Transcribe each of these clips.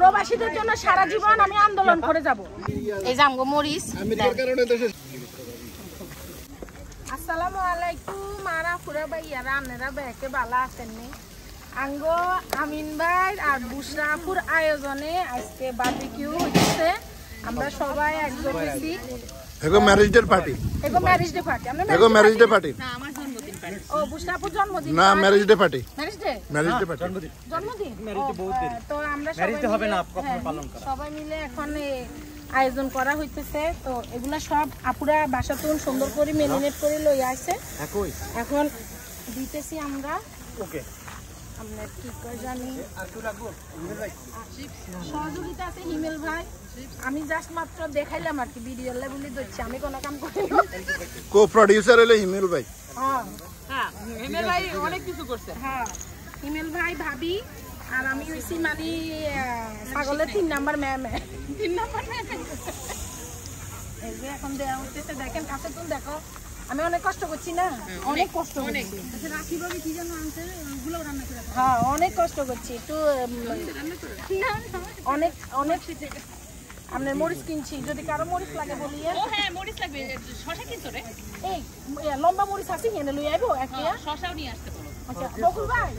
প্রবাসীদের জন্য সারা জীবন আমি আন্দোলন করে যাব। এই যে আমগো মরিচ। আসসালামু আলাইকুম আরা ফুরা ভাই ইয়ারা আপনারা ব্যাকে ভালো আছেননি আঙ্গো আমিন ভাই আর বুসরাপুর আয়োজনে আজকে বারবিকিউ হচ্ছে। আমরা সবাই একজোট হয়েছি। এগো ম্যারেজ ডে পার্টি এগো ম্যারেজ ডে পার্টি আমরা এগো ম্যারেজ ডে পার্টি ও বুসরাপুর জন্মদিন। না marriage day party marriage day marriage day party জন্মদিন। ও, আহ, তো আমরা সবাই হবে না সবাই মিলে এখন আয়োজন করা হইতেছে। তো এগুলা সব আপুরা বাসাতুন সুন্দর করে মেরিনেট করে লই আসে এখন দিতেছি আমরা। ওকে। আমরা কি করে জানি সহযোগিতা আছে হিমেল ভাই। আমি জাস্ট মাত্র দেখাইলাম আর কি ভিডিও লেভেলে দিচ্ছি আমি কোনো কাম করি কো প্রোডিউসার হলো হিমেল ভাই। হ্যাঁ। হ্যাঁ হিমেল ভাই ভাবি আর আমি হইছি মানে ছাগলের তিন নাম্বার ম্যাম। তিন নাম্বার ম্যাম। এই যে এখন দেওয়া হচ্ছে দেখেন কাছে তুমি দেখো। আমি অনেক কষ্ট করছি না? অনেক কষ্ট করছি। হ্যাঁ অনেক কষ্ট করছি। একটু অনেক অনেক আপনার মরিচ কিনছি যদি কারও মরিচ লাগে বলি ও হ্যাঁ মরিচ লাগবে শশা কিনছো রে? এই লম্বা মরিচ আছে এনে লই আইবো একটা শশাও নিয়ে আসতে বলো। আচ্ছা বকুল ভাই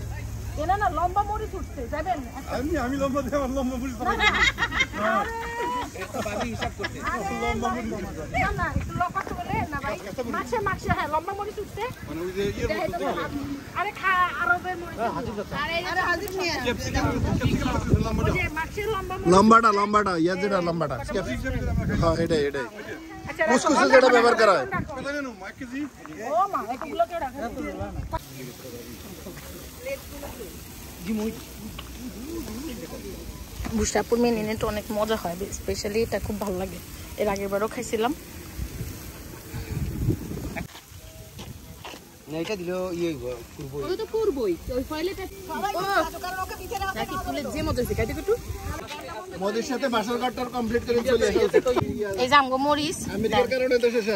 এনা না লম্বা মরিচ উঠছে যাবেন? আমি আমি লম্বা দেব আমার লম্বা মরিচ না, না। না, হিসাব করতে। লম্বা মরিচ বলে মাছে, মাছে, হ্যাঁ, লম্বা মরিচ উঠছে। দেখাই দেবো। আরে খা, আরবের মরিচ উঠছে। আরে, ওই যে মাছের লম্বা লম্বাটা লম্বাটা ইয়া যেটা লম্বাটা। হ্যাঁ এটাই এটাই। আচ্ছা, কুসকুসে যেটা ব্যবহার করা হয়। ও মা, অনেক মজা হয় স্পেশালি এটা খুব ভালো লাগে। এর আগের বারও খাইছিলাম। না এটা দিল ইয়ে পূর্ব ওই তো করবই ওই ফয়েলেটা নাকি ফুলের যে মতো হয়েছে কাইতে একটু মোদির সাথে বাসর কাটটার কমপ্লিট করে চলে এসেছে এই যে আমগো মরিচ আমেরিকার কারণে শেষ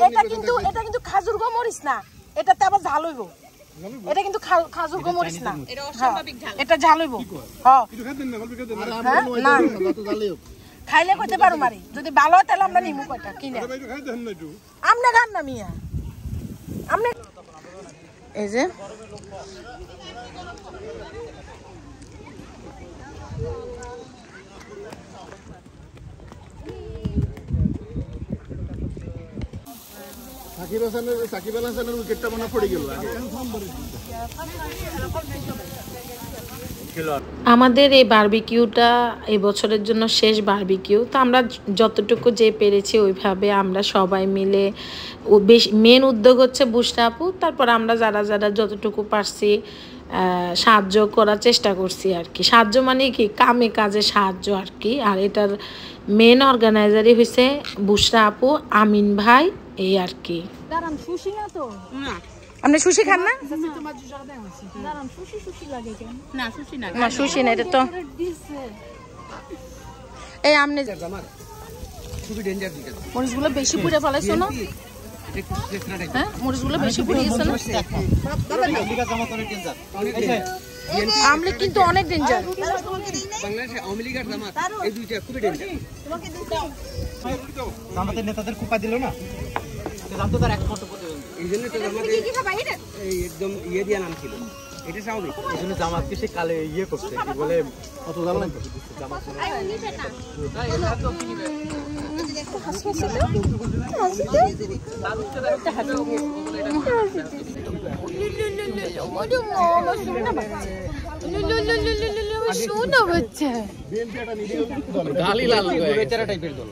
এটা কিন্তু এটা কিন্তু খাজুর গো মরিচ না এটাতে আবার ঝাল হইব। এটা কিন্তু খা- খাজুর গো মরিচ না। এটা অস্বাভাবিক ঝাল। এটা ঝাল হইব। হ্যাঁ হ্যাঁ? না। খাইলে কইতে পারো মারি। যদি ভালো হয় তাহলে আমরা নিমু কয়টা কিনে। আমনে গান না মিয়া। আমনে এই যে। সাকিব হাসানের সাকিব আল হাসানের উইকেটটা মনে পড়ে গেল। আমাদের এই বার্বিকিউটা এই বছরের জন্য শেষ বার্বিকিউ। তো আমরা যতটুকু যে পেরেছি ওইভাবে আমরা সবাই মিলে ও বেশ মেন উদ্যোগ হচ্ছে বুসরা আপু। তারপর আমরা যারা যারা যতটুকু পারছি সাহায্য করার চেষ্টা করছি আর কি। সাহায্য মানে কি? কামে কাজে সাহায্য আর কি। আর এটার মেন অর্গানাইজারই হয়েছে বুসরা আপু আমিন ভাই এই আর কি। দাঁড়ান সুশি না তো। না। আপনি সুশি খান না? না সুশি না না সুশি না এটা তো এই আমনে খুবই মরিচগুলো বেশি পুড়ে ফেলাইছো না? হ্যাঁ মরিচগুলো বেশি না? আমলে কিন্তু অনেক ডেঞ্জার বাংলাদেশে আওয়ামী লীগের জামাত এই দুইটা খুবই ডেঞ্জার আমাদের নেতাদের কুপা দিল না? জানতো তার প্রতিদ্বন্দ্বী এই জন্য তো জামাতে এই একদম ইয়ে দিয়া নাম ছিল। এটা স্বাভাবিক। এই জন্য জামাতকে সে কালে ইয়ে করছে কি বলে অত জানলেন জামাত গালি লাল বেচারা টাইপের দল।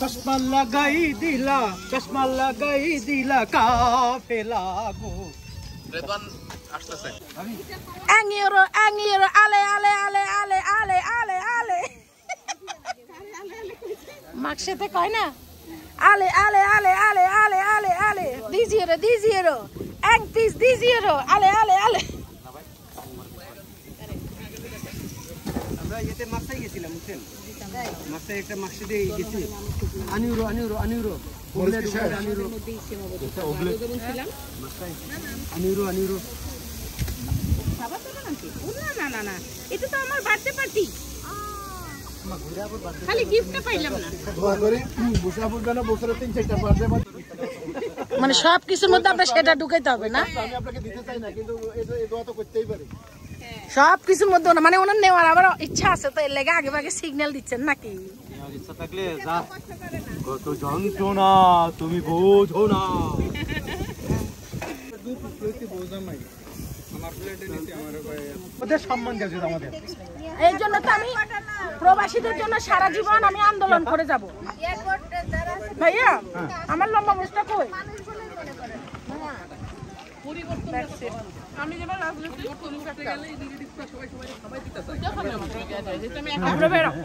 চশমা লাগাই দিলা চশমা লাগাই দিলা কাফেলা গো Angiro, angiro, ale, ale, ale, ale, ale, ale, ale. মাকসাতে কয় না আলে আলে আলে আলে আলে আলে আলে দিজিরো দিজিরো এক পিস দিজিরো আলে আলে আলে ইয়েতে মাছাই গেছিলাম বুঝছেন? একটা দিয়ে গেছি। আনিউরো আনিউরো আনিউরো। আনিউরো। আনিউরো আনিউরো। আনিউরো না না না এটা তো আমার বার্থডে পার্টি। খালি গিফটটা পাইলাম না। দোয়া করি। বুসাপুর যেন বছরে তিন চারটা বার্থডে মানে সব কিছুর মধ্যে আপনার সেটা ঢুকাইতে হবে না? আমি আপনাকে দিতে চাই না কিন্তু এটা তো করতেই পারি। সব কিছুর মধ্যে মানে ওনার নেওয়ার আবার ইচ্ছা আছে তো এর লেগে আগে ভাগে সিগন্যাল দিচ্ছেন নাকি? ইচ্ছা থাকলে কত যন্ত্রণা তুমি বোঝো না। ওদের সম্মান গেছে আমাদের। এই জন্য তো আমি প্রবাসীদের জন্য সারা জীবন আমি আন্দোলন করে যাব। ভাইয়া আমার লম্বা মুখটা কই? আমি রাজনীতি করতে গেলে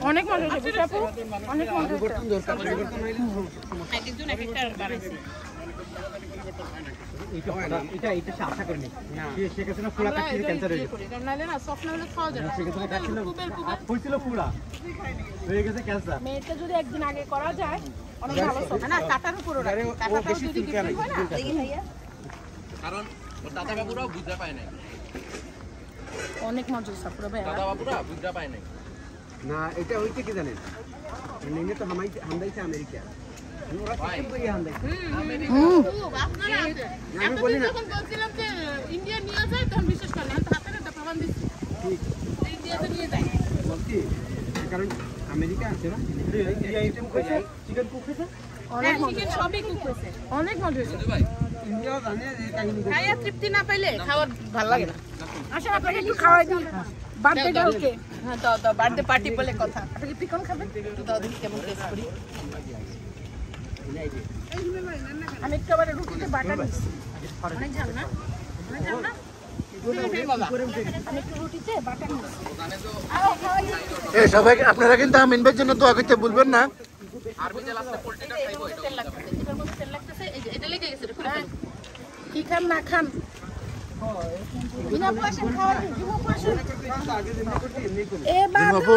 অনেক? অনেক এটা এটা আশা করিনি। ফুলা ক্যান্সার হয়ে হয়েছিল ফুলা। হয়ে গেছে ক্যান্সার মেয়েটা যদি একদিন আগে করা যায় অনেক ভালো না কাটার উপর কারণ ওর দাদা বাবুরাও বুঝতে পায় নাই। অনেক মজা হয়েছে আপুরা ভাইয়া। দাদা বাবুরা বুঝতে পায় নাই। না এটা হইতে কি জানেন? নেমে তো হামাই হামদাইছে আমেরিকা। আমি বলি না। ইন্ডিয়া নিয়ে যায় তখন বিশেষ করে হাতের একটা প্রমাণ দিচ্ছি। ইন্ডিয়াতে নিয়ে যায়। বলছি কারণ আমেরিকা আছে না? চিকেন কুক অনেক মজা সবই কুক হয়েছে। অনেক মজা কাহিনী খাইয়া তৃপ্তি না পাইলে খাওয়ার ভালো লাগে না। আসলে আপনাকে একটু খাওয়াই দিই বার্থডে গার্লকে হ্যাঁ তো তো বার্থডে পার্টি বলে কথা। আপনি কি পিকন খাবেন? তো দেখি কেমন টেস্ট করি। আমি একটু আবার রুটিতে বাটার দিচ্ছি। অনেক ঝাল না? অনেক ঝাল সবাইকে আপনারা কিন্তু আমিন ভাইয়ের জন্য দোয়া করতে ভুলবেন না। কি খান না খান বিনা পয়সা খাওয়া বিনা পয়সা? এ আপু,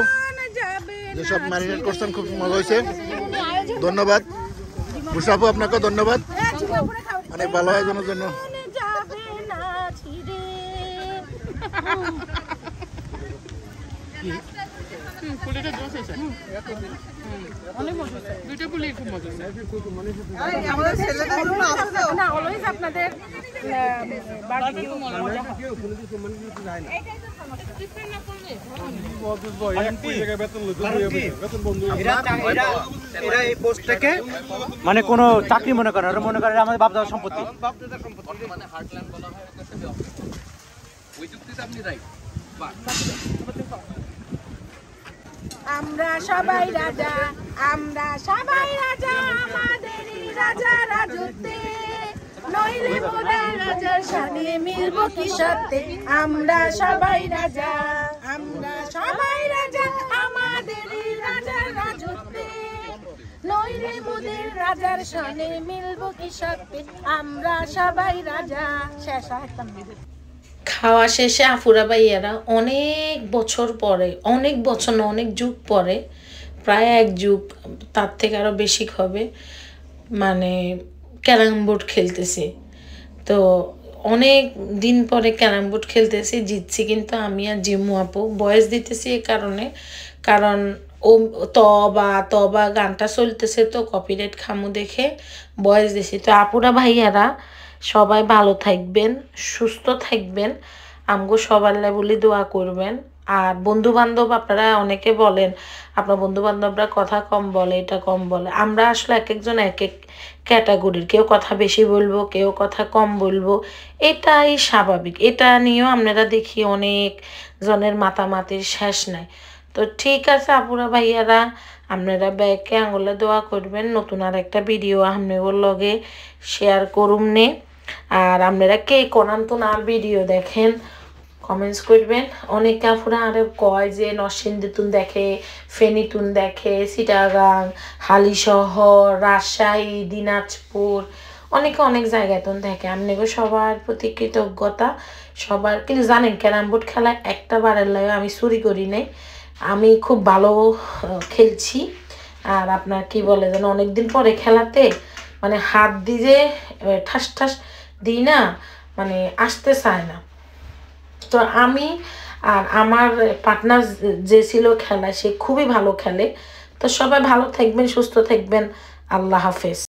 যাবে যেসব ম্যারিনেট করছেন খুব মজা হয়েছে। ধন্যবাদ। বুসাপু আপনাকে ধন্যবাদ। অনেক ভালো আয়োজনের জন্য যাবে না ছিড়ে না অলওয়েজ আপনাদের বারবিকিউ মজা হয় এরা এই পোস্টটাকে মানে কোনো চাকরি মনে করে না, মনে করে আমাদের বাপ দাদার সম্পত্তি। বলা হয় ওই যুক্তিতে আপনি রাইট আমরা সবাই রাজা, আমরা সবাই রাজা, আমাদেরই রাজা রাজত্বে। নইলে মোরা রাজার সাথে মিলব কি সত্যি? আমরা সবাই রাজা, আমরা সবাই রাজা, আমাদেরই রাজার রাজত্বে। নইলে মোদের রাজার সনে মিলব কি সত্যি? আমরা সবাই রাজা। শেষ মিনিট। খাওয়া শেষে আফুরা ভাইয়ারা অনেক বছর পরে, অনেক বছর না, অনেক যুগ পরে, প্রায় এক যুগ, তার থেকে আরও বেশি হবে মানে ক্যারাম বোর্ড খেলতেছি। তো অনেক দিন পরে ক্যারাম বোর্ড খেলতেছি, জিতছি কিন্তু আমি আর জিমু আপু। বয়স দিতেছি এ কারণে, কারণ ও তবা তবা গানটা চলতেছে তো কপিরাইট খামু দেখে বয়স দিছি। তো আপুরা ভাইয়ারা সবাই ভালো থাকবেন, সুস্থ থাকবেন। আমগো সবার বলি দোয়া করবেন। আর বন্ধু বান্ধব আপনারা অনেকে বলেন, আপনার বন্ধু বান্ধবরা কথা কম বলে, এটা কম বলে। আমরা আসলে এক একজন এক এক ক্যাটাগরির, কেউ কথা বেশি বলব, কেউ কথা কম বলব। এটাই স্বাভাবিক। এটা নিয়েও আপনারা দেখি অনেক জনের মাতামাতির শেষ নাই। তো ঠিক আছে আপুরা ভাইয়ারা, আপনারা ব্যাগকে আঙুলে দোয়া করবেন। নতুন আর একটা ভিডিও আপনাদের লগে শেয়ার করুম নে। আর আপনারা কে তো না ভিডিও দেখেন কমেন্টস করবেন। অনেকে আপুরা আরে কয় যে নরসিংদীতুন দেখে, ফেনীতুন দেখে সিটাগাং হালিশহর, রাজশাহী, দিনাজপুর, অনেকে অনেক জায়গায় তুন দেখে। আপনাকে সবার প্রতি কৃতজ্ঞতা। সবার কিন্তু জানেন, ক্যারাম বোর্ড খেলা একটা বারের লাগে আমি চুরি করি নাই। আমি খুব ভালো খেলছি। আর আপনার কি বলে যেন, অনেকদিন পরে খেলাতে মানে হাত দিয়ে ঠাস ঠাস দিই না মানে আসতে চায় না। তো আমি আর আমার পার্টনার যে ছিল খেলা সে খুবই ভালো খেলে। তো সবাই ভালো থাকবেন, সুস্থ থাকবেন। আল্লাহ হাফেজ।